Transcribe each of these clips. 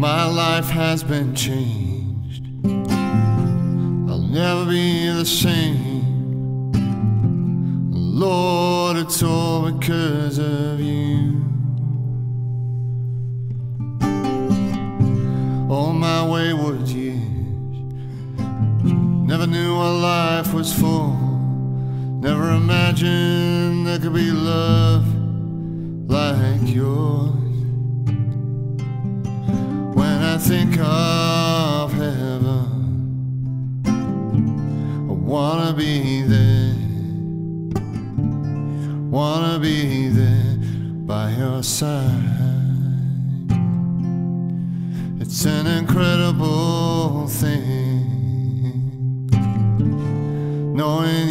My life has been changed. I'll never be the same. Lord, it's all because of you. All my wayward years, never knew what life was for. Never imagined there could be love like yours. Think of heaven, I wanna be there. Wanna be there by your side. It's an incredible thing knowing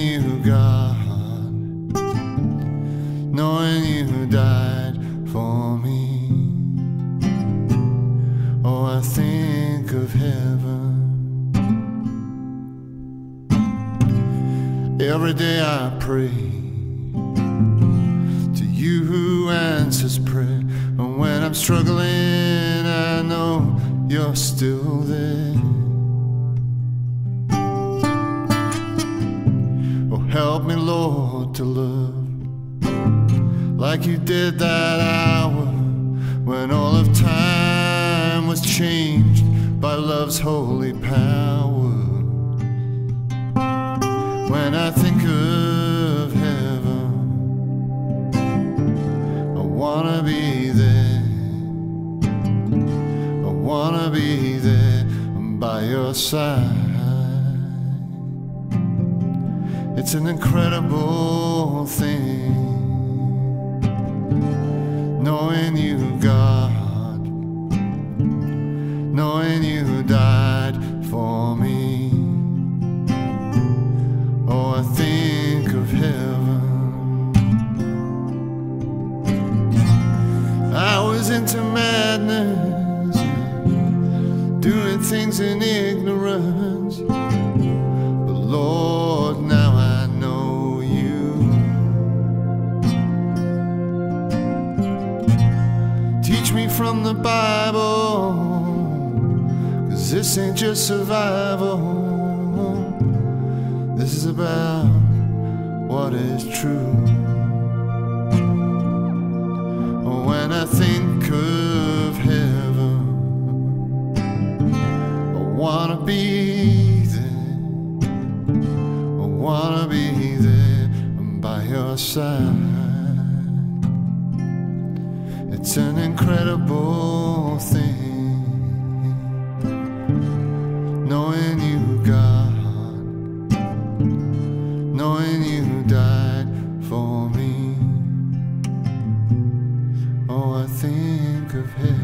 think of heaven every day. I pray to you who answers prayer, and when I'm struggling, I know you're still there. Oh, help me, Lord, to love like you did that hour when all of time changed by love's holy power. When I think of heaven, I wanna be there. I wanna be there by your side. It's an incredible thing knowing you, I think of heaven. I was into madness, doing things in ignorance. But Lord, now I know you. Teach me from the Bible, cause this ain't just survival. This is about what is true. When I think of heaven, I wanna be there. I wanna be there by your side. It's an incredible thing of.